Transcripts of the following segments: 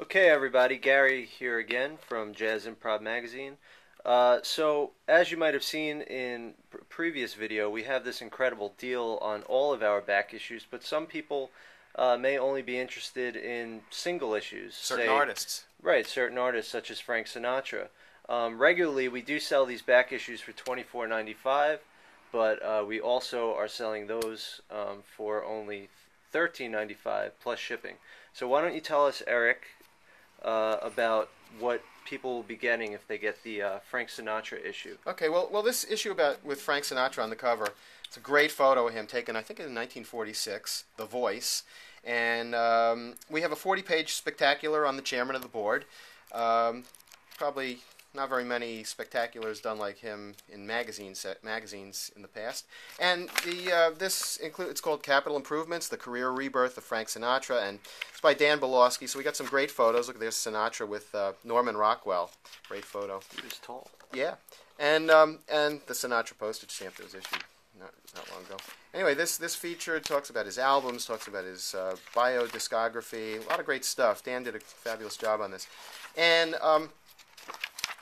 Okay, everybody, Gary here again from Jazz Improv Magazine. Uh, so, as you might have seen in pr- previous video, we have this incredible deal on all of our back issues, but some people uh, may only be interested in single issues. Certain say- artists. Right, certain artists such as Frank Sinatra. Um, regularly, we do sell these back issues for twenty four ninety five, but uh, we also are selling those um, for only thirteen ninety five plus shipping. So why don't you tell us, Eric, uh, about what people will be getting if they get the uh, Frank Sinatra issue? Okay, well, well, this issue about with Frank Sinatra on the cover, it's a great photo of him taken, I think, in 1946, The Voice, and um, we have a 40-page spectacular on the chairman of the board. Um, probably not very many spectaculars done like him in magazine set, magazines in the past. And the uh, this include it's called Capitol Improvements: The Career Rebirth of Frank Sinatra, and it's by Dan Belowski. So we got some great photos. Look, there's Sinatra with uh, Norman Rockwell. Great photo. He was tall. Yeah, and um, and the Sinatra postage stamp that was issued not not long ago. Anyway, this this feature talks about his albums, talks about his uh, bio discography, a lot of great stuff. Dan did a fabulous job on this, and um,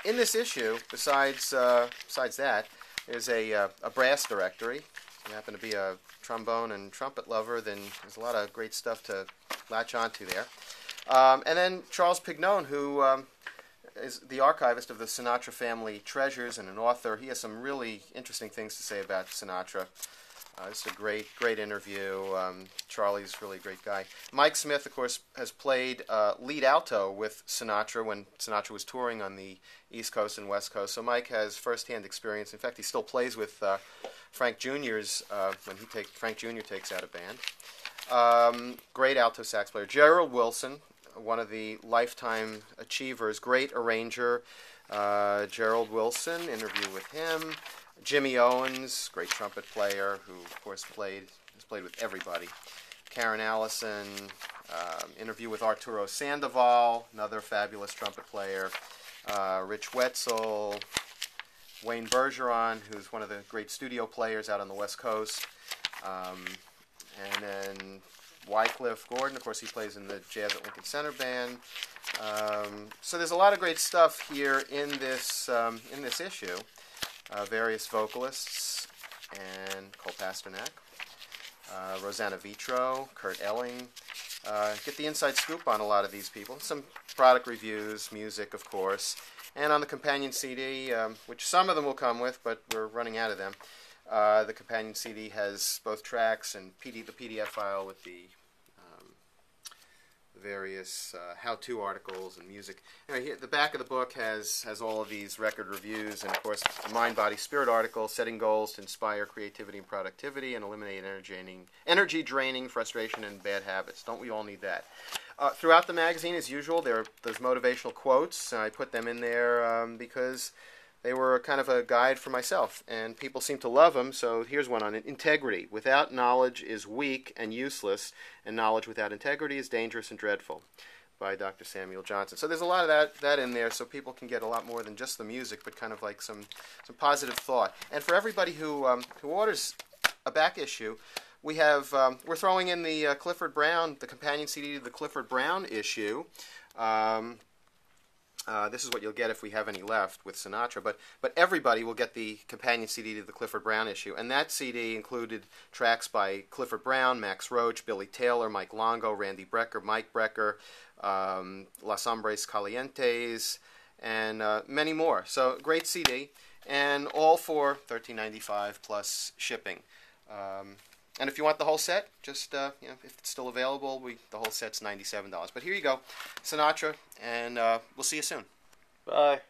in this issue, besides uh, besides that, there's a uh, a brass directory. If you happen to be a trombone and trumpet lover, then there's a lot of great stuff to latch onto there. Um, and then Charles Pignone, who um, is the archivist of the Sinatra family treasures and an author. He has some really interesting things to say about Sinatra. Uh, it's a great, great interview. Um, Charlie's really a great guy. Mike Smith, of course, has played uh, lead alto with Sinatra when Sinatra was touring on the East Coast and West Coast. So Mike has firsthand experience. In fact, he still plays with uh, Frank Jr.'s uh, when he take Frank Jr. takes out a band. Um, great alto sax player. Gerald Wilson, one of the lifetime achievers, great arranger. Uh, Gerald Wilson, interview with him. Jimmy Owens, great trumpet player, who of course played has played with everybody. Karrin Allyson, um, interview with Arturo Sandoval, another fabulous trumpet player. Uh, Rich Wetzel, Wayne Bergeron, who's one of the great studio players out on the West Coast. Um, and then Wycliffe Gordon, of course, he plays in the Jazz at Lincoln Center band. Um, so there's a lot of great stuff here in this um, in this issue. Uh, various vocalists and Cole Pasternak, uh, Roseanna Vitro, Kurt Elling. Uh, get the inside scoop on a lot of these people. Some product reviews, music, of course, and on the companion CD, um, which some of them will come with, but we're running out of them. Uh, the companion CD has both tracks and PD, the PDF file with the various uh, how-to articles and music. Anyway, here, the back of the book has has all of these record reviews and, of course, the Mind, Body, Spirit article, setting goals to inspire creativity and productivity and eliminate energy draining, energy draining, frustration, and bad habits. Don't we all need that? Uh, throughout the magazine, as usual, there are those motivational quotes. I put them in there um, because they were kind of a guide for myself, and people seem to love them. So here's one on it integrity. Without knowledge is weak and useless, and knowledge without integrity is dangerous and dreadful. By Dr. Samuel Johnson. So there's a lot of that that in there, so people can get a lot more than just the music, but kind of like some some positive thought. And for everybody who um, who orders a back issue, we have um, we're throwing in the uh, Clifford Brown, the companion CD to the Clifford Brown issue. Um, this is what you'll get if we have any left with Sinatra, but but everybody will get the companion CD to the Clifford Brown issue, and that CD included tracks by Clifford Brown, Max Roach, Billy Taylor, Mike Longo, Randy Brecker, Mike Brecker, um, Las Hombres Calientes, and uh, many more. So great CD, and all for thirteen ninety five plus shipping. Um, and if you want the whole set, just uh, you know, if it's still available, we the whole set's ninety-seven dollars. But here you go, Sinatra, and uh, we'll see you soon. Bye.